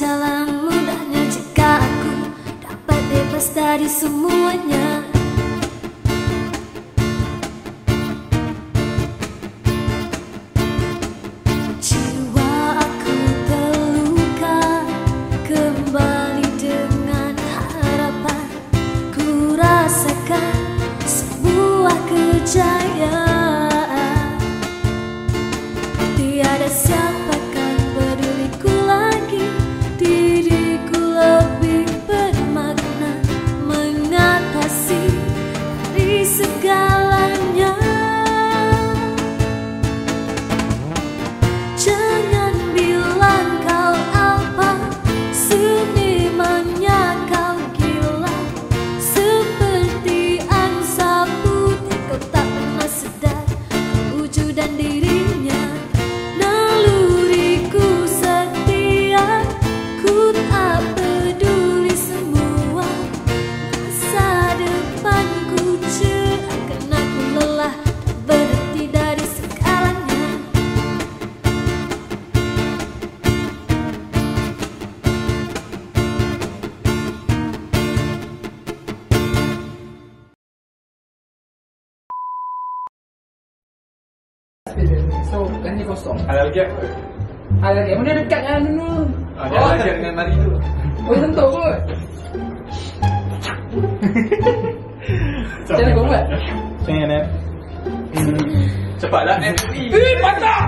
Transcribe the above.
Jalan mudahnya jika aku dapat bebas dari semuanya. dan diri So, kan ni kosong. Ada lagi apa? Ada lagi. Mana dekat dengan dulu? Ada lagi dengan mari tu. Oh, tentu kot. Macam mana kau buat? Macam mana? Cepatlah. Eh, Eh, patah!